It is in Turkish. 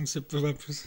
except the lepers.